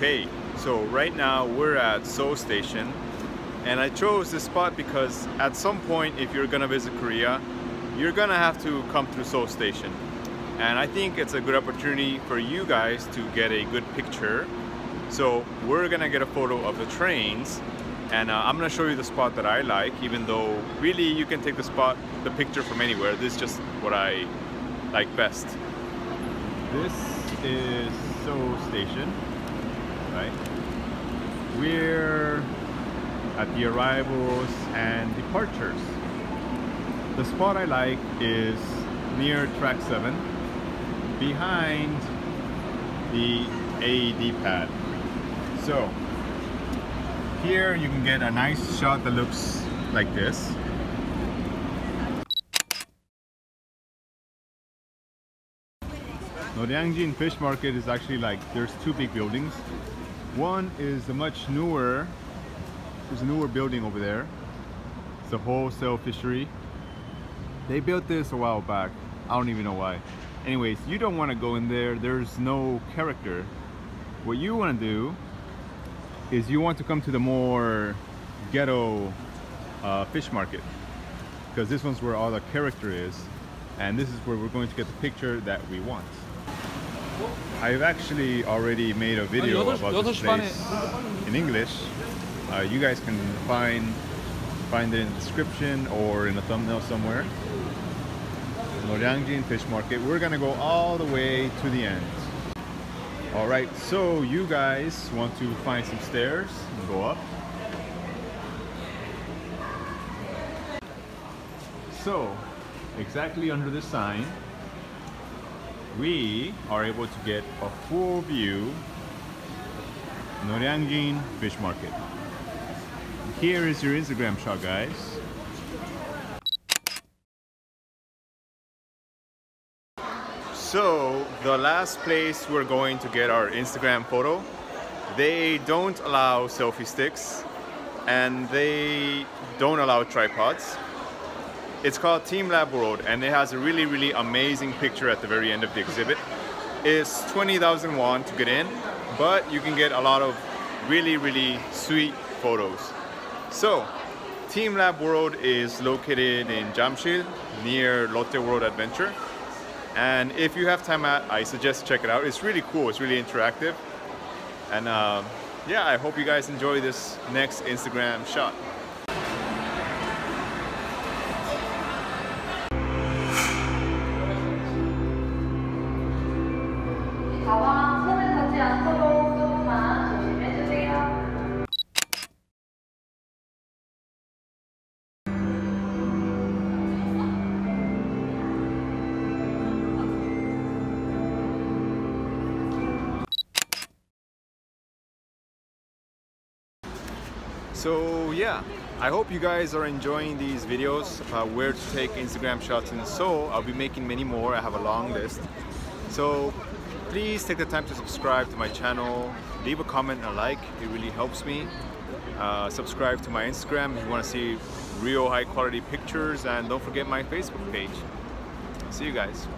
Okay, so right now we're at Seoul Station and I chose this spot because at some point if you're gonna visit Korea you're gonna have to come through Seoul Station. And I think it's a good opportunity for you guys to get a good picture. So we're gonna get a photo of the trains and uh, I'm gonna show you the spot that I like even though really you can take the spot the picture from anywhere. This is just what I like best. This is Seoul Station right? We're at the arrivals and departures. The spot I like is near track 7 behind the AED pad. So here you can get a nice shot that looks like this. Noryangjin Fish Market is actually like there's two big buildings one is a much newer there's a newer building over there. It's a wholesale fishery. They built this a while back. I don't even know why. Anyways you don't want to go in there. There's no character. What you want to do is you want to come to the more ghetto uh, fish market. Because this one's where all the character is and this is where we're going to get the picture that we want I've actually already made a video about this place in English. Uh, you guys can find find it in the description or in a thumbnail somewhere. Noryangjin Fish Market. We're gonna go all the way to the end. All right so you guys want to find some stairs and go up? So exactly under this sign we are able to get a full view Noryangjin Fish Market here is your Instagram shot guys So the last place we're going to get our Instagram photo, they don't allow selfie sticks and they don't allow tripods. It's called Team Lab World and it has a really, really amazing picture at the very end of the exhibit. It's 20,000 won to get in, but you can get a lot of really, really sweet photos. So, Team Lab World is located in Jamsil near Lotte World Adventure. And if you have time I suggest check it out. It's really cool. It's really interactive. And uh, yeah, I hope you guys enjoy this next Instagram shot. So yeah, I hope you guys are enjoying these videos about where to take Instagram shots in Seoul. I'll be making many more. I have a long list. So please take the time to subscribe to my channel, leave a comment and a like. It really helps me. Uh, subscribe to my Instagram if you want to see real high quality pictures and don't forget my Facebook page. See you guys.